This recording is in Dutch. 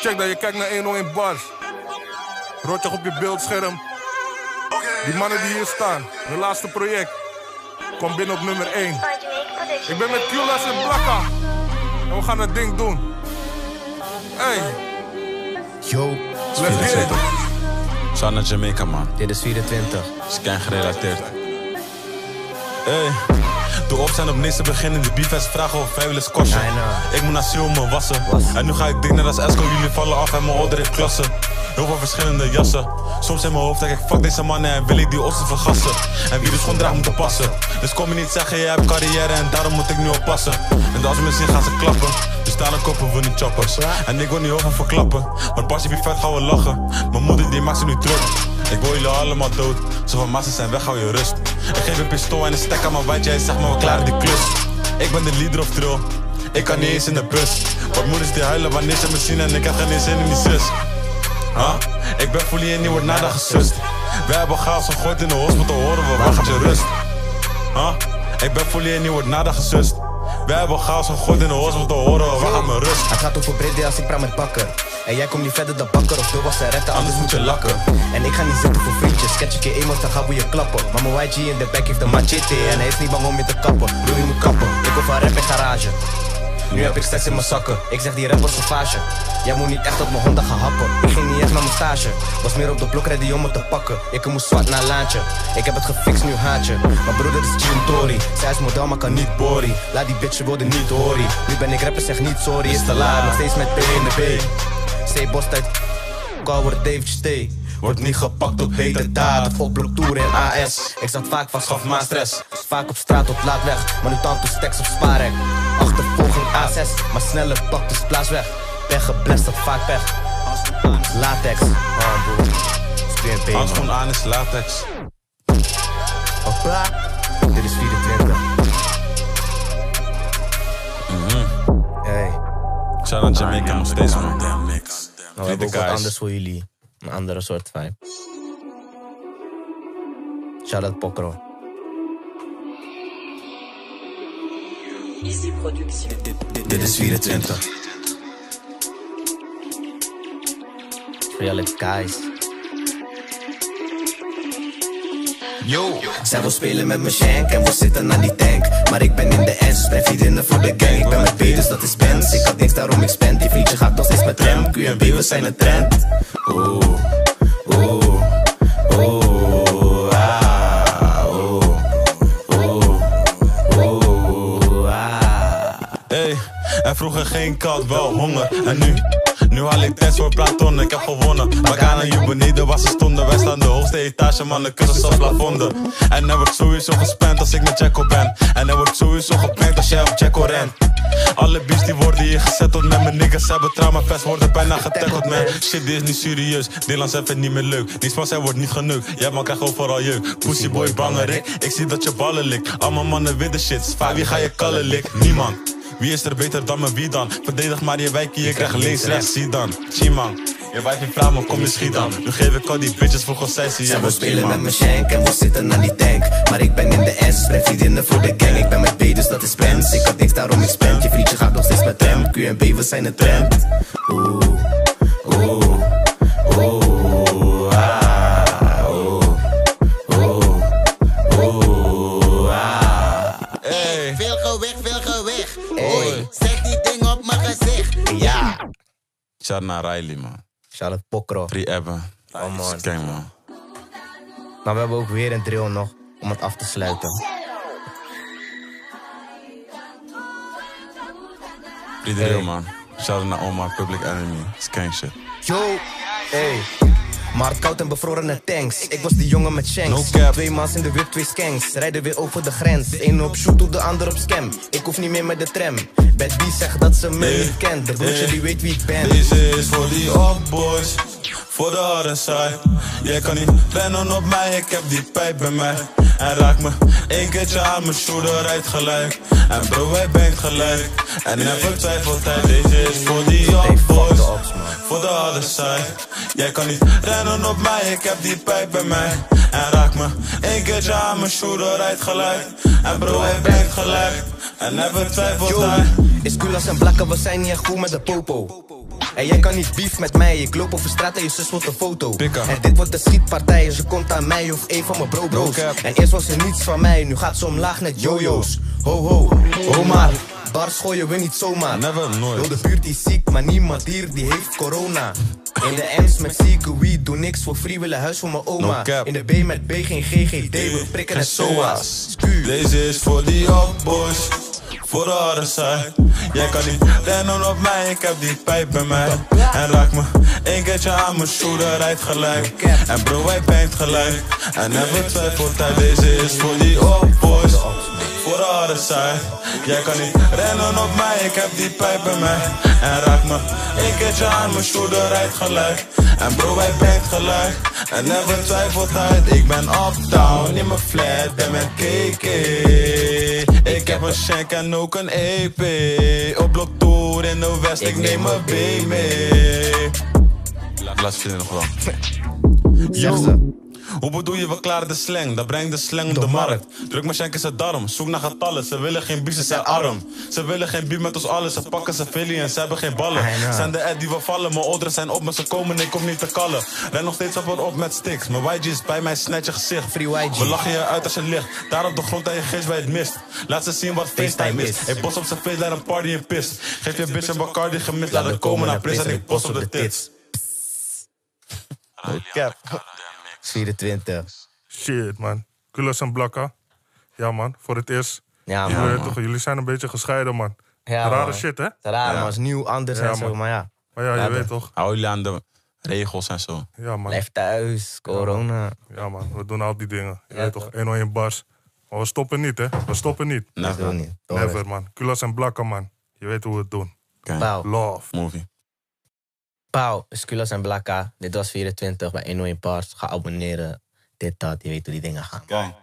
Check dat je kijkt naar 101 bars. Rotje op je beeldscherm. Die mannen die hier staan, hun laatste project. Kom binnen op nummer 1. Ik ben met Kulas en Blakka. En we gaan het ding doen. Hey, Yo, let's get it. Shout naar Jamaica, man. dit is 24. Scan gerelateerd. Hey. Doe op zijn op te beginnen. De beef is vragen of squashen. Nee, nou. Ik moet naar Sil me wassen. En nu ga ik dingen als Esco. Jullie vallen af en mijn order heeft klasse. Heel veel verschillende jassen. Soms in mijn hoofd denk ik, fuck deze mannen en wil ik die ossen vergassen. En wie de schoen draagt moet er passen. Dus kom je niet zeggen, je hebt carrière en daarom moet ik nu oppassen. En als me zien gaan ze klappen. Dus daarom kopen we niet choppers. En ik wil niet over verklappen. Maar pas je wie vet gaan we lachen. Mijn moeder die maakt ze nu druk. Ik wil jullie allemaal dood. Zoveel massa's zijn weg, hou je rust. Ik geef een pistool en een stek aan mijn wijntje. Hij zegt maar we klaren die klus. Ik ben de leader of drill. Ik kan niet eens in de bus. Wat moeders die huilen wanneer ze me zien en ik heb geen zin in die zus. Huh? Ik ben fully en die wordt nada gesust. We hebben chaos gegooid in de hospital, horen we, gaat je rust? Huh? Ik ben fully en die wordt nada gesust. We hebben chaos gegooid in de hospital, horen we, gaat mijn rust? Het gaat over Brede als ik praat met bakker. En jij komt niet verder dan bakker of door was zijn rechter, anders moet je lakken. En ik ga niet zitten voor vriendjes, sketch ik je dan gaan we je klappen. Maar mijn YG in de back heeft een machete en hij is niet bang om je te kappen. Doe je moet kappen, ik hoef van rap garage. Nu heb ik steeds in mijn zakken, ik zeg die rapper sauvage. Jij moet niet echt op mijn honden gaan happen. Ik ging niet echt naar mijn stage, was meer op de blok ready om me te pakken. Ik moest zwart naar laantje, ik heb het gefixt nu haatje. Mijn broeder is Jim Tory, zij is model maar kan niet bori. Laat die bitch worden niet horie. Nu ben ik rapper, zeg niet sorry, is te laat. Nog steeds met P in de B. C-bos uit Call wordt David Stay. Wordt niet gepakt op hete daad op bloktoer in AS. Ik zat vaak vast, gaf maar stress. Vaak op straat of laat weg, maar nu tand op stacks of spaarrek. Achtervolging A6, maar sneller pak dus plaats weg. Ben geblest, dat vaak weg. Latex. SPNP, man. Handschoen aan is latex. Hoppa. Dit is 24. Hey, Shout naar Jamaica nog steeds, man. nou, we hebben de ook wat anders voor jullie. Een andere soort vibe. Shout out Pokro. Easy Productie. Dit is 24. Voor jullie guys. Yo, zij wil spelen met mijn shank en we zitten aan die tank. Maar ik ben in de S, ben vriendinnen voor de gang. Ik ben met B, dus dat is Benz. Ik had niks, daarom ik spend. Die vriendje gaat nog steeds met rem. QNB, we zijn een trend. Oeh, geen kat, wel honger. En nu, nu haal ik test voor Platon, ik heb gewonnen. Magana, je beneden waar ze stonden. Wij staan de hoogste etage, mannen kussen zelfs plafonden. En er wordt sowieso gespend als ik met Jacko ben. En er wordt sowieso geprankt als jij op Jacko rent. Alle beats die worden hier gezetteld met mijn niggas hebben trauma vest worden bijna getackled man Shit dit is niet serieus, Nederlands even niet meer leuk Niets van zij wordt niet geneukt, jij man krijgt overal jeuk Pussyboy bangerik, ik zie dat je ballen likt Allemaal mannen witte shit, vaak wie ga je kallen lik? Niemand wie is er beter dan me, wie dan? Verdedig maar je wijkje, je krijgt links, rechts, zie dan Chiman, je wijf vraag me, kom je schiet dan Nu geef ik al die bitches voor zie Zij wil spelen met mijn shank en we zitten aan die tank. Maar ik ben in de S, ben vriendinnen voor de gang. Ik ben met B, dus dat is Benz. Ik had niks, daarom ik spend. Je vriendje gaat nog steeds met hem. QNB, we zijn een trend. Oeh, Hey. Hoi, zet die ding op mijn gezicht. Ja. shout naar Riley man Shout out Pokro. Free Ebben Oh, man. Kijk man Maar we hebben ook weer een drill nog om het af te sluiten. Free the real man Shout naar Omar, Public Enemy, Skank shit Yo, hey. Maar het koud en bevrorene tanks. Ik was die jongen met shanks. No cap. Twee maas in de whip, twee skanks. Rijden weer over de grens. Eén op shoot, de ander op scam. Ik hoef niet meer met de tram. Bad B zegt dat ze me Hey. niet kent. De broertje Hey. die weet wie ik ben. Deze is voor die off boys, voor de harde side. Jij kan niet rennen op mij, ik heb die pijp bij mij. En raak me één keertje aan mijn shoulder rijdt gelijk. En bro, hij bangt gelijk. En never twijfelt hij, deze is voor die fuck boys, voor de harde side. Jij kan niet rennen op mij, ik heb die pijp bij mij. En raak me één keertje aan mijn shoulder rijdt gelijk. En bro, hij bangt gelijk. En never twijfelt hij. is Kulas en Blakken, we zijn niet echt goed met de popo. En jij kan niet beef met mij. Ik loop over straat en je zus wil een foto. En dit wordt de schietpartij. Dus je komt aan mij of een van mijn bro bro's. En eerst was er niets van mij. Nu gaat ze omlaag net jojo's. Ho ho, ho maar. Bars gooien we niet zomaar. Never, nooit. Heel de buurt is ziek, maar niemand hier die heeft corona. In de M's met zieke weed, doe niks voor free, willen huis voor mijn oma. No. In de B met B geen GGD, we prikken het SOA's. Deze is voor die boys, voor de harde side. Jij kan niet rennen op mij, ik heb die pijp bij mij. En raak me één keertje aan mijn shooter, rijdt gelijk. En bro, hij bangt gelijk. En never twijfelt hij, deze is voor die boys, voor. Jij kan niet rennen op mij, ik heb die pijp bij mij. En raak me keertje aan mijn shooter, rijdt gelijk. En bro, hij bangt gelijk. En never twijfelt hij, ik ben uptown in mijn flat, ben met KK. Ik heb een shank en ook een EP. Op blok tour in de West, ik neem mijn B mee. Laat ze nog wel. Hoe bedoel je, we klaren de slang? Dat brengt de slang op de markt. Druk in zijn darm, zoek naar getallen. Ze willen geen bief, ze zijn arm. Ze willen geen bief met ons allen, ze pakken ze Philly en ze hebben geen ballen. Zijn de Ed die we vallen, mijn ouderen zijn op, maar ze komen, ik kom niet te kallen. Ren nog steeds op en op met sticks, mijn YG is bij mij, snijdt je gezicht. Free YG. We lachen je uit als je ligt, daar op de grond en je geest bij het mist. Laat ze zien wat FaceTime is. Ik bos op zijn face, laat een party in pist. Geef je bitch een Bacardi gemist, laat het komen naar pris en ik bos op de tits. Cap. 24. Shit, man. Kulas en Blakka. Ja, man. Voor het eerst. Ja, jullie, man. toch, jullie zijn een beetje gescheiden, man. Ja, Rare man. shit, hè? Raar, Ja. man. is nieuw, anders Ja, en zo, maar ja. Maar ja, je Ja, weet toch? Hou jullie aan de regels en zo. Ja, man. Blijf thuis, corona. Ja, man. We doen al die dingen. Je Ja, weet toch? 101 bars. Maar we stoppen niet, hè? We stoppen niet. Never, het. man. Kulas en Blakka, man. Je weet hoe we het doen. Pauw. Love. Movie. Pauw, Skulas en Blakka. Dit was 24 bij 101 Pars. Ga abonneren. Dit, dat. Je weet hoe die dingen gaan. Kijk.